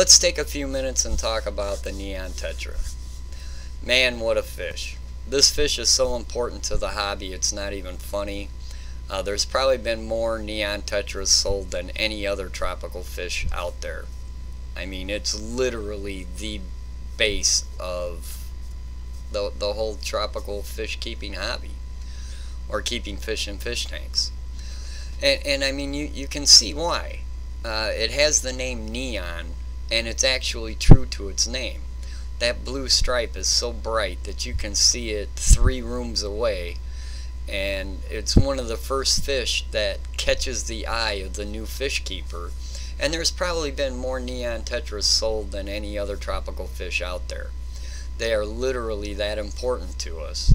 let's take a few minutes and talk about the neon tetra. Man, what a fish. This fish is so important to the hobby, it's not even funny. Uh, there's probably been more neon tetras sold than any other tropical fish out there. I mean, it's literally the base of the, the whole tropical fish keeping hobby or keeping fish in fish tanks. And, and I mean, you, you can see why. Uh, it has the name neon, and it's actually true to its name. That blue stripe is so bright that you can see it three rooms away, and it's one of the first fish that catches the eye of the new fish keeper. And there's probably been more neon tetras sold than any other tropical fish out there. They are literally that important to us.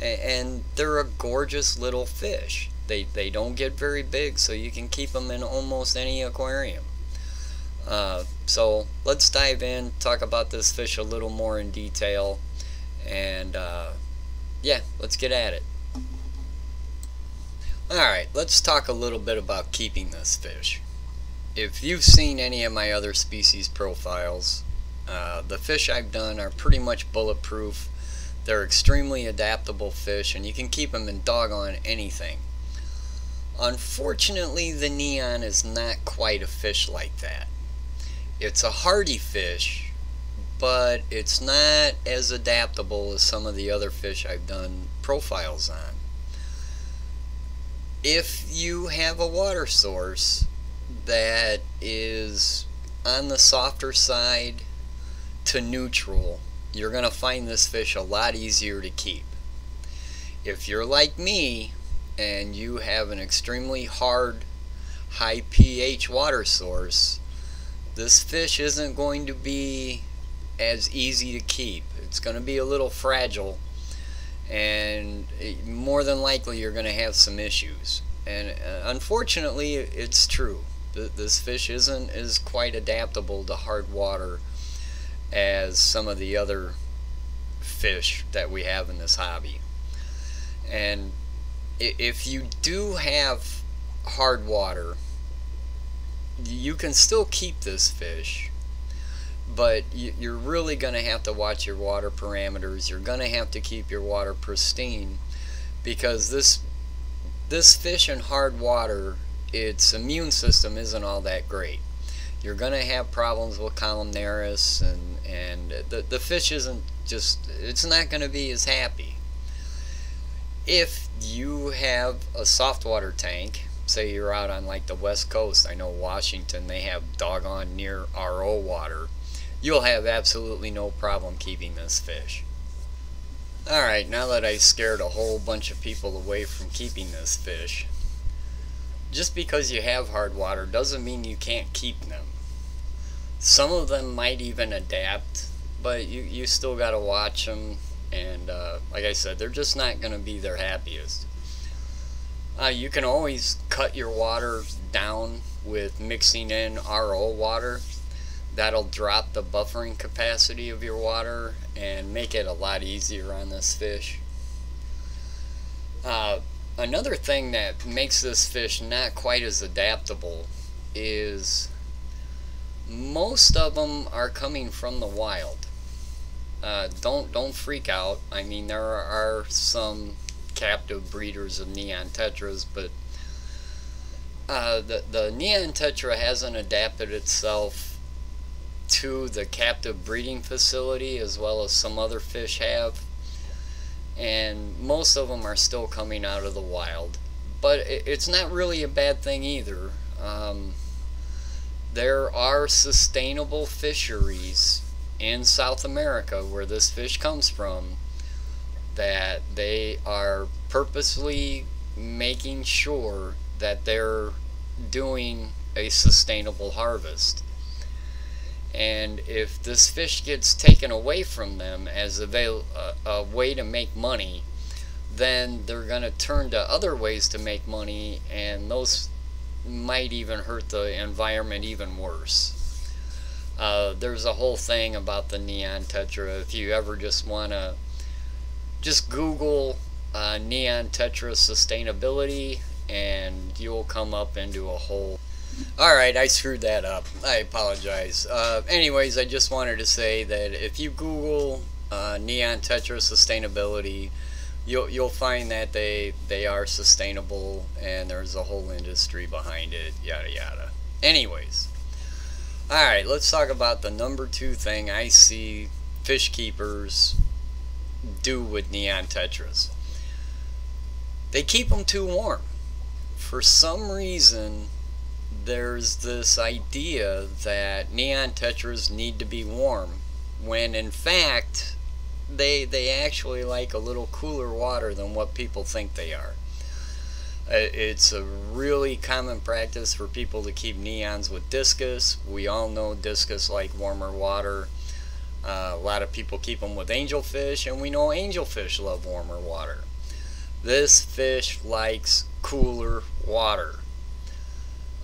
And they're a gorgeous little fish. They, they don't get very big, so you can keep them in almost any aquarium. Uh, so let's dive in, talk about this fish a little more in detail, and uh, yeah, let's get at it. Alright, let's talk a little bit about keeping this fish. If you've seen any of my other species profiles, uh, the fish I've done are pretty much bulletproof. They're extremely adaptable fish and you can keep them in doggone anything. Unfortunately, the neon is not quite a fish like that. It's a hardy fish, but it's not as adaptable as some of the other fish I've done profiles on. If you have a water source that is on the softer side to neutral, you're going to find this fish a lot easier to keep. If you're like me, and you have an extremely hard high pH water source, this fish isn't going to be as easy to keep. It's going to be a little fragile and more than likely you're going to have some issues. And uh, unfortunately, it's true. This fish isn't as quite adaptable to hard water as some of the other fish that we have in this hobby. And if you do have hard water, you can still keep this fish, but you're really going to have to watch your water parameters. You're going to have to keep your water pristine because this this fish in hard water, its immune system isn't all that great. You're going to have problems with columnaris and, and the, the fish isn't just, it's not going to be as happy. If you have a soft water tank, say you're out on like the west coast, I know Washington, they have doggone near RO water, you'll have absolutely no problem keeping this fish. Alright, now that I scared a whole bunch of people away from keeping this fish, just because you have hard water doesn't mean you can't keep them. Some of them might even adapt, but you, you still got to watch them and uh, like I said, they're just not going to be their happiest. Uh, you can always cut your water down with mixing in RO water. That'll drop the buffering capacity of your water and make it a lot easier on this fish. Uh, another thing that makes this fish not quite as adaptable is most of them are coming from the wild. Uh, don't don't freak out. I mean, there are some captive breeders of neon tetras, but uh, the the neon tetra hasn't adapted itself to the captive breeding facility as well as some other fish have, and most of them are still coming out of the wild. But it, it's not really a bad thing either. Um, there are sustainable fisheries in South America where this fish comes from that they are purposely making sure that they're doing a sustainable harvest. And if this fish gets taken away from them as a, a way to make money, then they're going to turn to other ways to make money, and those might even hurt the environment even worse. Uh, there's a whole thing about the neon tetra. If you ever just want to just Google uh, neon tetra sustainability and you'll come up into a whole Alright, I screwed that up. I apologize. Uh, anyways, I just wanted to say that if you Google uh, Neon Tetra sustainability, you'll you'll find that they they are sustainable and there's a whole industry behind it. Yada yada. Anyways, all right, let's talk about the number two thing I see fish keepers do with neon tetras. They keep them too warm. For some reason, there's this idea that neon tetras need to be warm when in fact they they actually like a little cooler water than what people think they are. Uh, it's a really common practice for people to keep neons with discus. We all know discus like warmer water. Uh, a lot of people keep them with angelfish, and we know angelfish love warmer water. This fish likes cooler water.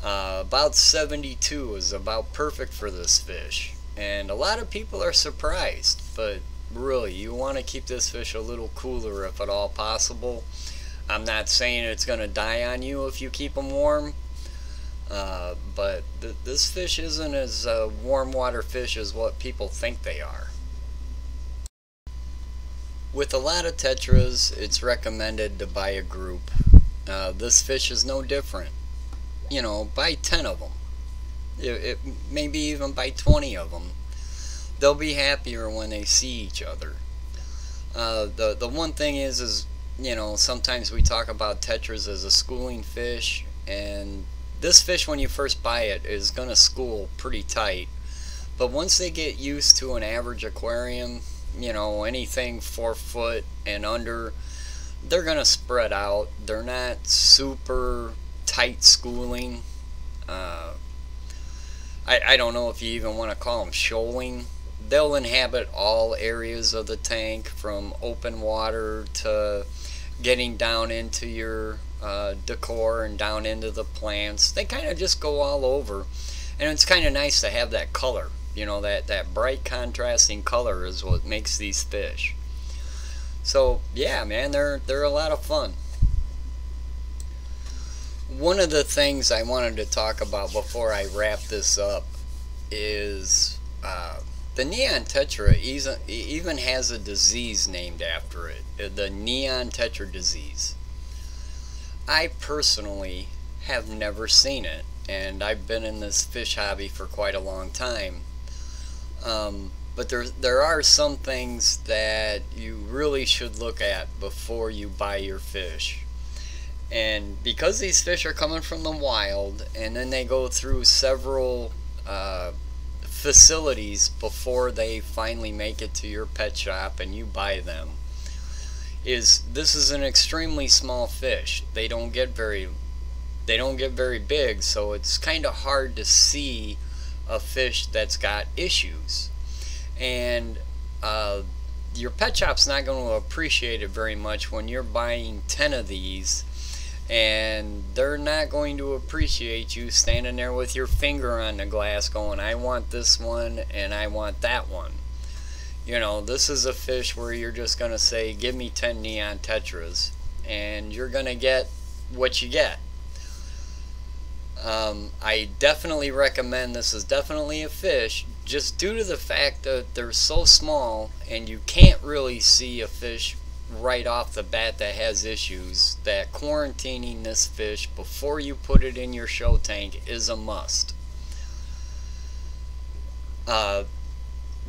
Uh, about 72 is about perfect for this fish. And a lot of people are surprised, but really, you want to keep this fish a little cooler if at all possible. I'm not saying it's going to die on you if you keep them warm, uh, but th this fish isn't as uh, warm water fish as what people think they are. With a lot of tetras, it's recommended to buy a group. Uh, this fish is no different. You know, buy 10 of them. It, it, maybe even buy 20 of them they'll be happier when they see each other. Uh, the the one thing is is you know sometimes we talk about tetras as a schooling fish and this fish when you first buy it is gonna school pretty tight. But once they get used to an average aquarium you know anything four foot and under they're gonna spread out. They're not super tight schooling. Uh, I, I don't know if you even want to call them shoaling. They'll inhabit all areas of the tank from open water to getting down into your uh, decor and down into the plants. They kind of just go all over. And it's kind of nice to have that color. You know, that, that bright contrasting color is what makes these fish. So, yeah, man, they're, they're a lot of fun. One of the things I wanted to talk about before I wrap this up is uh, the neon tetra even has a disease named after it, uh, the neon tetra disease. I personally have never seen it, and I've been in this fish hobby for quite a long time. Um, but there, there are some things that you really should look at before you buy your fish. And because these fish are coming from the wild, and then they go through several uh, facilities before they finally make it to your pet shop and you buy them is this is an extremely small fish. They don't get very they don't get very big, so it's kind of hard to see a fish that's got issues. And uh, your pet shop's not going to appreciate it very much when you're buying 10 of these and they're not going to appreciate you standing there with your finger on the glass going I want this one and I want that one you know this is a fish where you're just gonna say give me 10 neon tetras and you're gonna get what you get um, I definitely recommend this is definitely a fish just due to the fact that they're so small and you can't really see a fish right off the bat that has issues that quarantining this fish before you put it in your show tank is a must. Uh,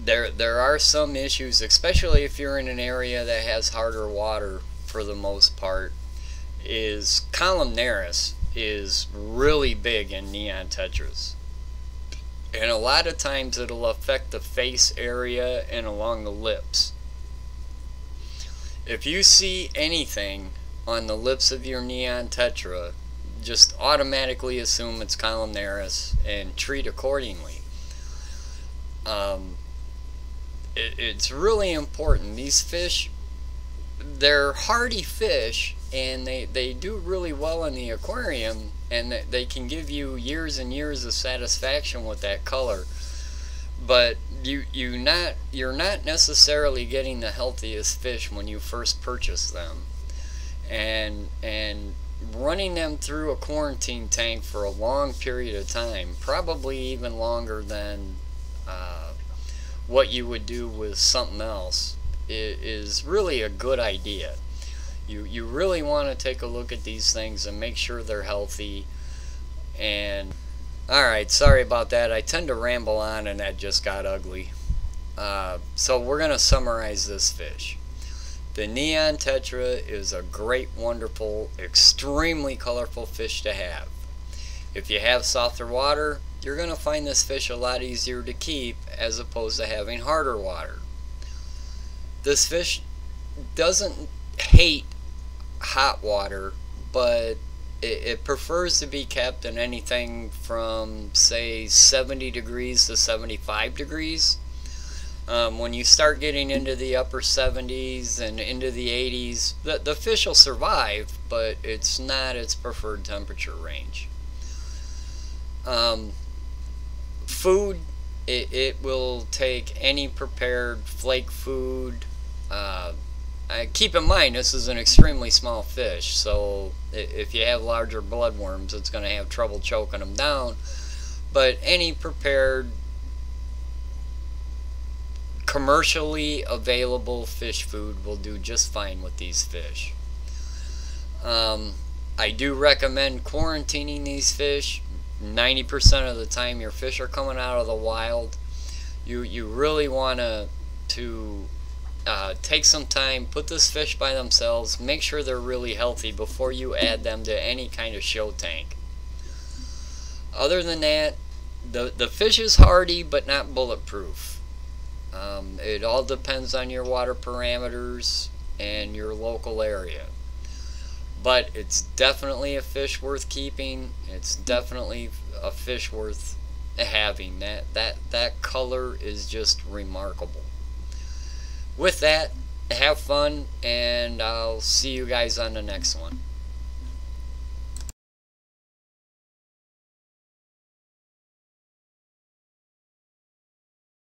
there, there are some issues, especially if you're in an area that has harder water for the most part, is columnaris is really big in neon tetras. And a lot of times it'll affect the face area and along the lips. If you see anything on the lips of your neon tetra, just automatically assume it's columnaris and treat accordingly. Um, it's really important. These fish, they're hardy fish and they, they do really well in the aquarium and they can give you years and years of satisfaction with that color but you you not you're not necessarily getting the healthiest fish when you first purchase them and and running them through a quarantine tank for a long period of time, probably even longer than uh, what you would do with something else, is really a good idea. You, you really want to take a look at these things and make sure they're healthy. And, alright, sorry about that. I tend to ramble on and that just got ugly. Uh, so we're going to summarize this fish. The neon tetra is a great, wonderful, extremely colorful fish to have. If you have softer water, you're going to find this fish a lot easier to keep as opposed to having harder water. This fish doesn't hate hot water, but it, it, prefers to be kept in anything from, say, 70 degrees to 75 degrees. Um, when you start getting into the upper 70s and into the 80s, the, the fish will survive, but it's not its preferred temperature range. Um, food, it, it will take any prepared flake food, uh, keep in mind, this is an extremely small fish, so if you have larger bloodworms, it's going to have trouble choking them down. But any prepared, commercially available fish food will do just fine with these fish. Um, I do recommend quarantining these fish. 90% of the time your fish are coming out of the wild. You, you really want to to uh, take some time, put this fish by themselves, make sure they're really healthy before you add them to any kind of show tank. Other than that, the, the fish is hardy but not bulletproof. Um, it all depends on your water parameters and your local area. But it's definitely a fish worth keeping. It's definitely a fish worth having. That that that color is just remarkable with that, have fun, and I'll see you guys on the next one.